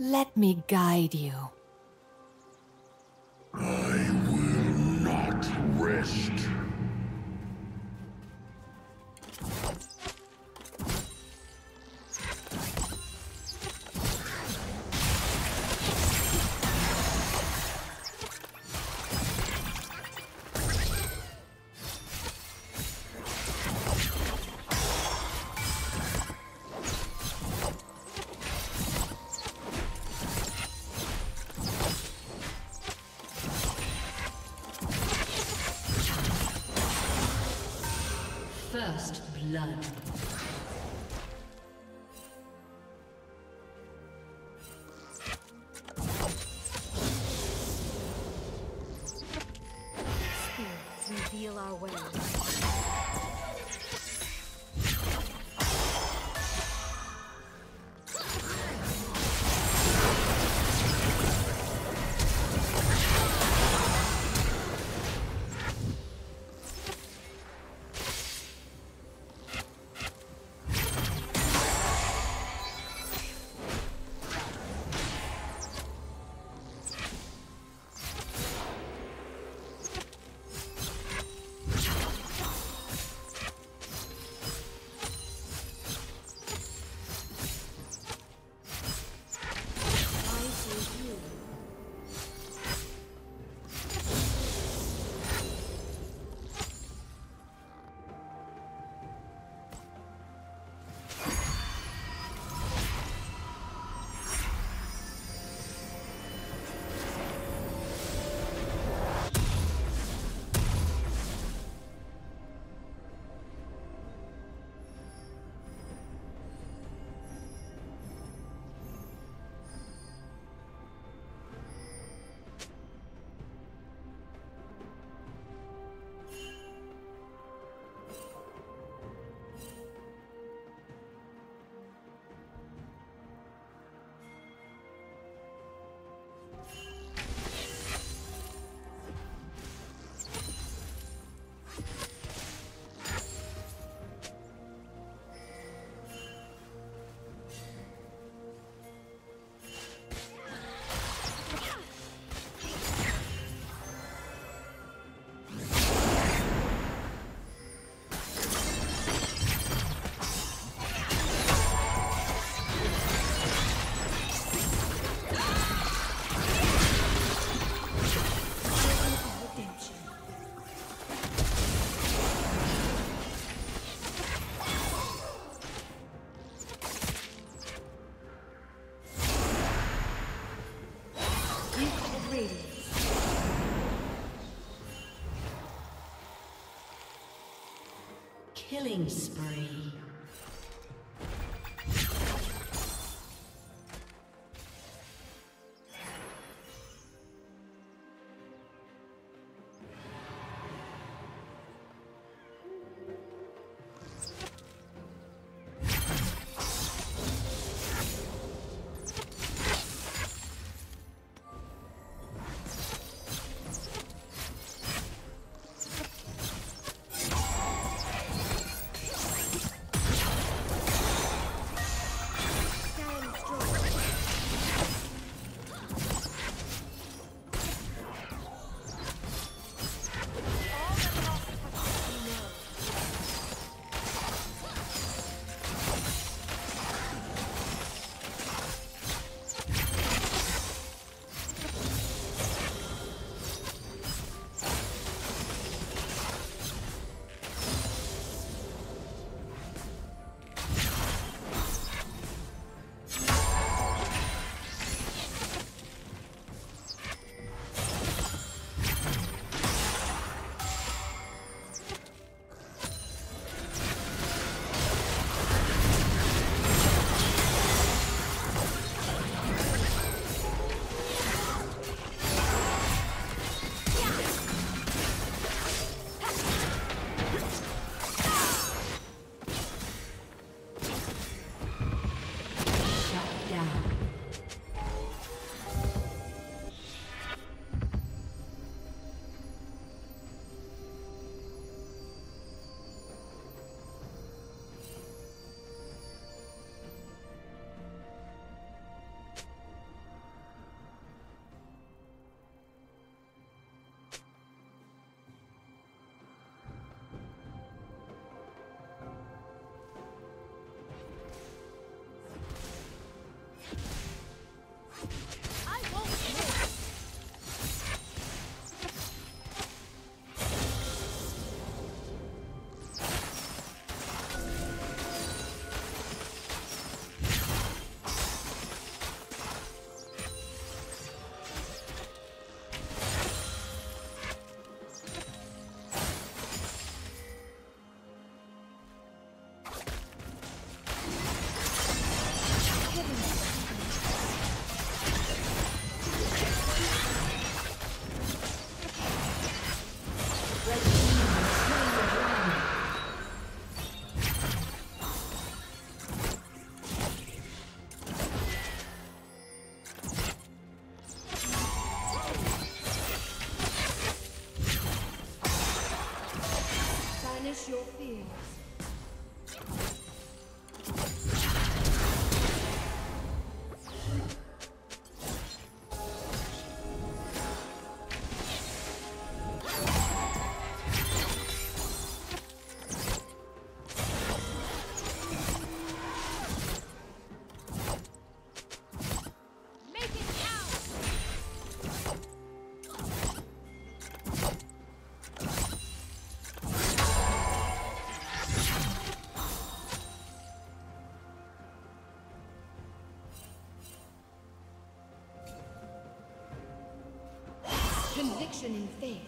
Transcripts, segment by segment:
Let me guide you. I will not rest. Killing spree. Conviction in faith.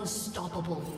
Unstoppable.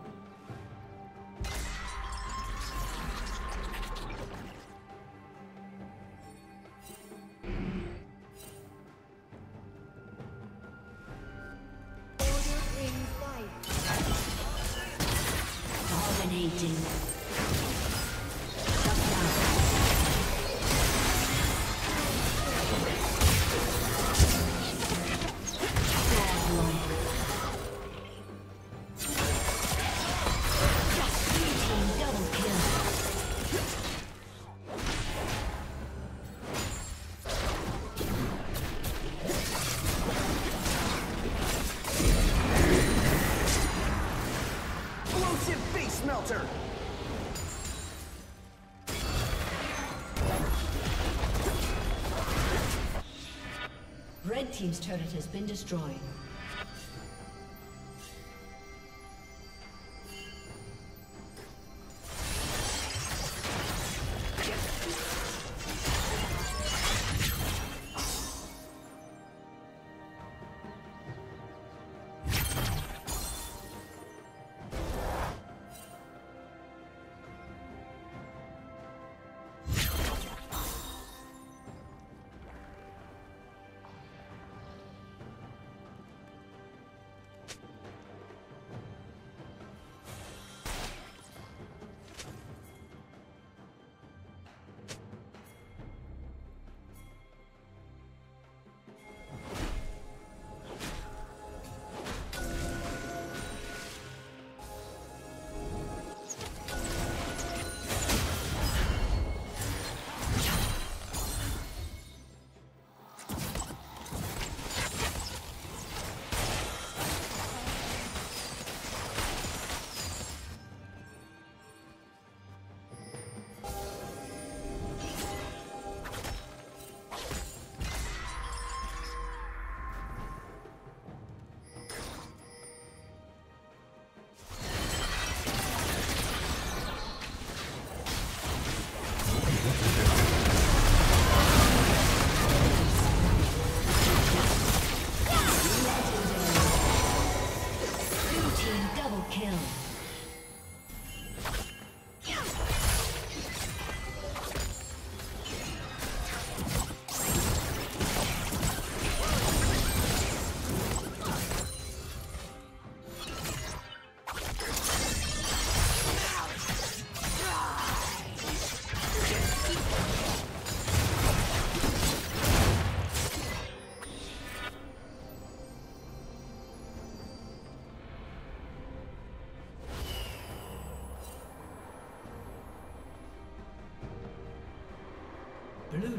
Been destroyed.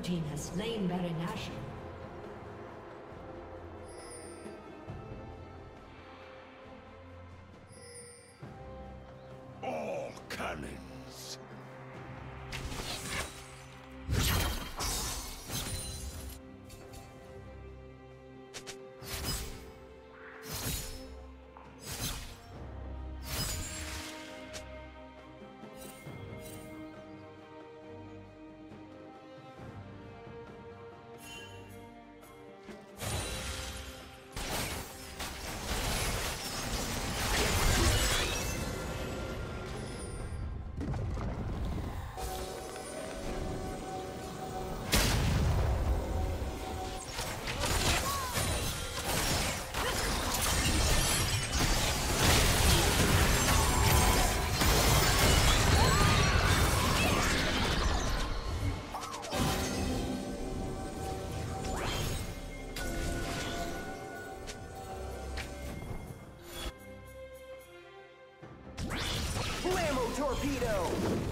Team has slain Baron Nashor. All cannons. Torpedo!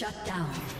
Shut down.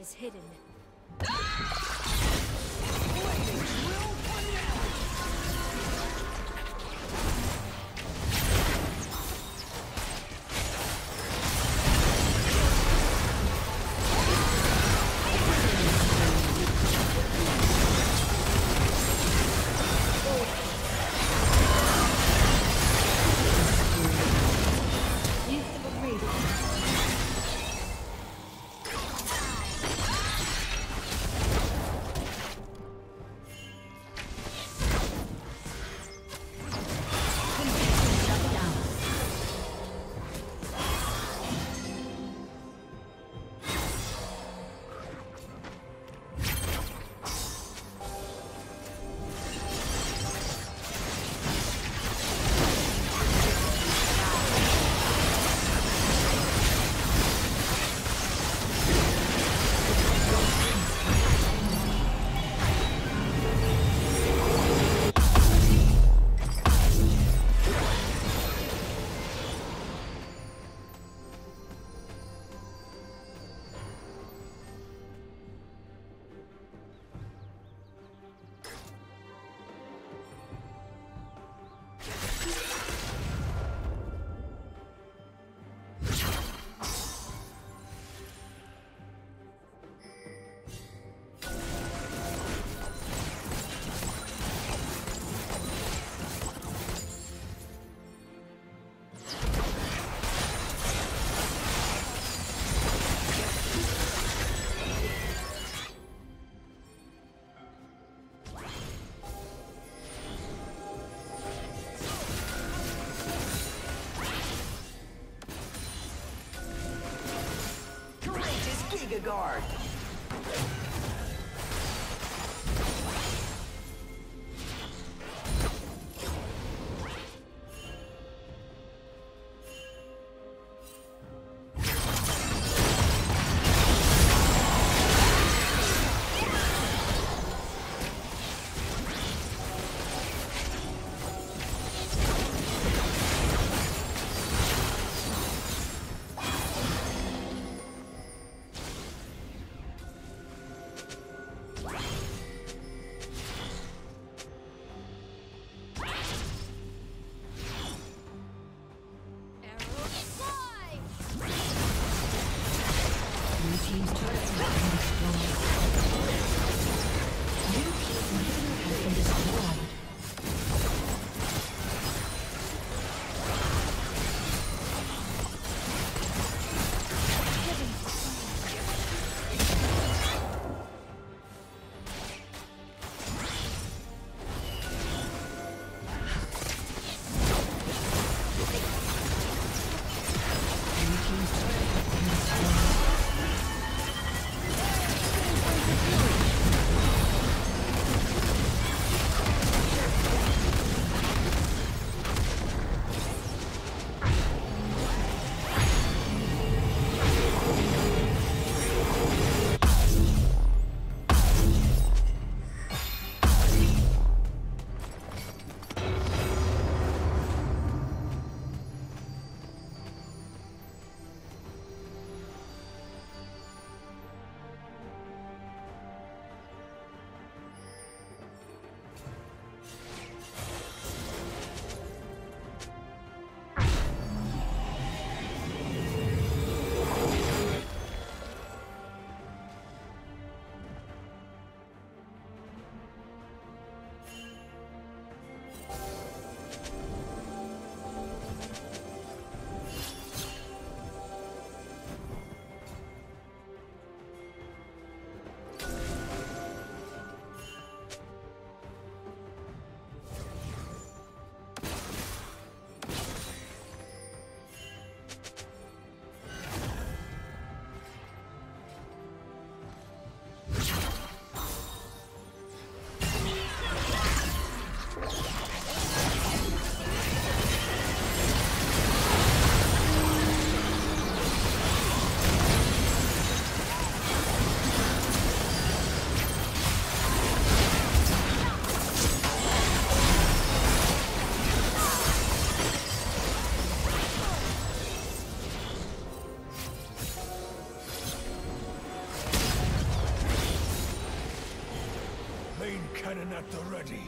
Is hidden. guard. At the ready.